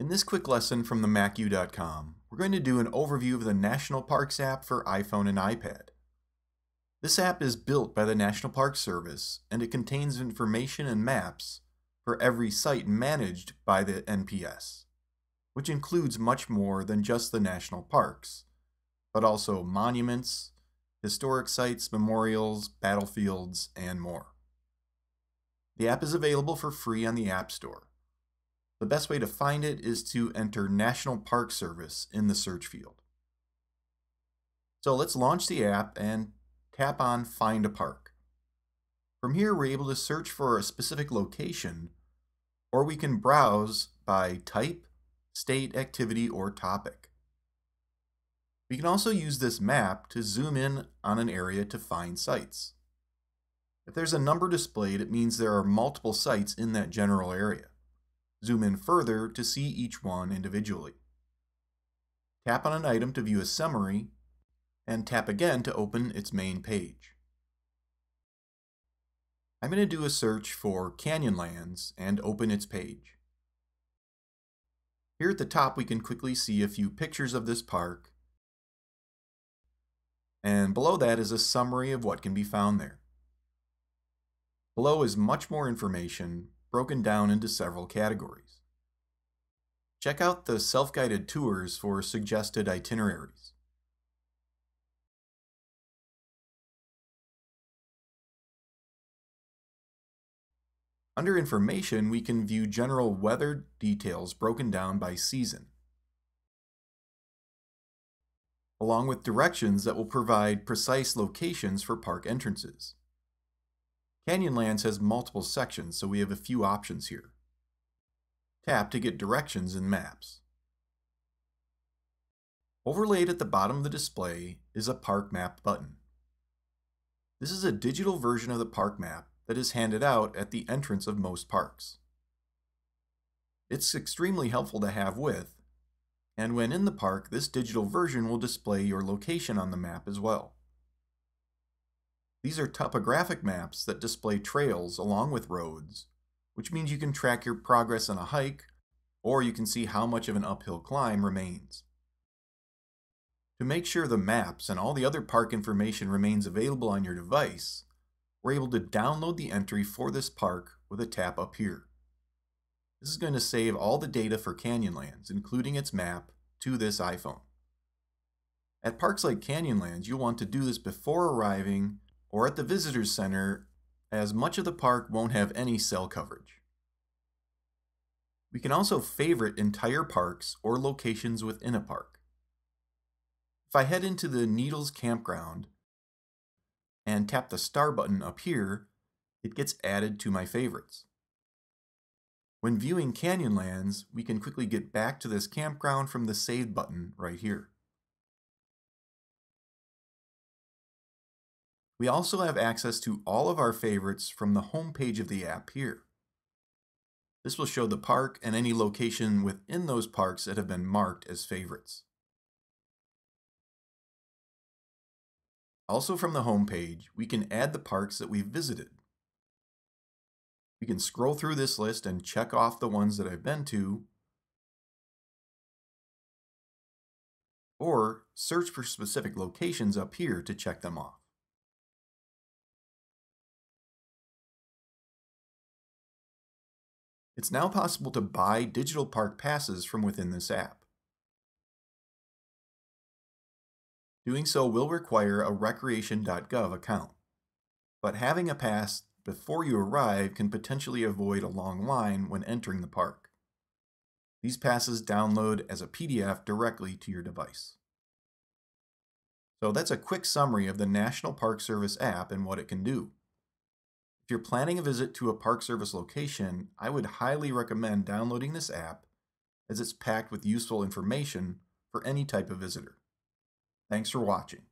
In this quick lesson from themacu.com, we're going to do an overview of the National Parks app for iPhone and iPad. This app is built by the National Park Service and it contains information and maps for every site managed by the NPS, which includes much more than just the national parks, but also monuments, historic sites, memorials, battlefields, and more. The app is available for free on the App Store. The best way to find it is to enter National Park Service in the search field. So let's launch the app and tap on Find a Park. From here, we're able to search for a specific location, or we can browse by type, state, activity, or topic. We can also use this map to zoom in on an area to find sites. If there's a number displayed, it means there are multiple sites in that general area. Zoom in further to see each one individually. Tap on an item to view a summary, and tap again to open its main page. I'm going to do a search for Canyonlands and open its page. Here at the top we can quickly see a few pictures of this park, and below that is a summary of what can be found there. Below is much more information broken down into several categories. Check out the self-guided tours for suggested itineraries. Under Information, we can view general weather details broken down by season, along with directions that will provide precise locations for park entrances. Canyonlands has multiple sections, so we have a few options here. Tap to get directions and maps. Overlaid at the bottom of the display is a Park Map button. This is a digital version of the park map that is handed out at the entrance of most parks. It's extremely helpful to have with, and when in the park, this digital version will display your location on the map as well. These are topographic maps that display trails along with roads, which means you can track your progress on a hike, or you can see how much of an uphill climb remains. To make sure the maps and all the other park information remains available on your device, we're able to download the entry for this park with a tap up here. This is going to save all the data for Canyonlands, including its map, to this iPhone. At parks like Canyonlands, you'll want to do this before arriving or at the Visitors Center, as much of the park won't have any cell coverage. We can also favorite entire parks or locations within a park. If I head into the Needles Campground and tap the star button up here, it gets added to my favorites. When viewing Canyonlands, we can quickly get back to this campground from the Save button right here. We also have access to all of our favorites from the home page of the app here. This will show the park and any location within those parks that have been marked as favorites. Also from the home page, we can add the parks that we've visited. We can scroll through this list and check off the ones that I've been to, or search for specific locations up here to check them off. It's now possible to buy digital park passes from within this app. Doing so will require a recreation.gov account, but having a pass before you arrive can potentially avoid a long line when entering the park. These passes download as a PDF directly to your device. So that's a quick summary of the National Park Service app and what it can do. If you're planning a visit to a Park Service location, I would highly recommend downloading this app as it's packed with useful information for any type of visitor. Thanks for watching.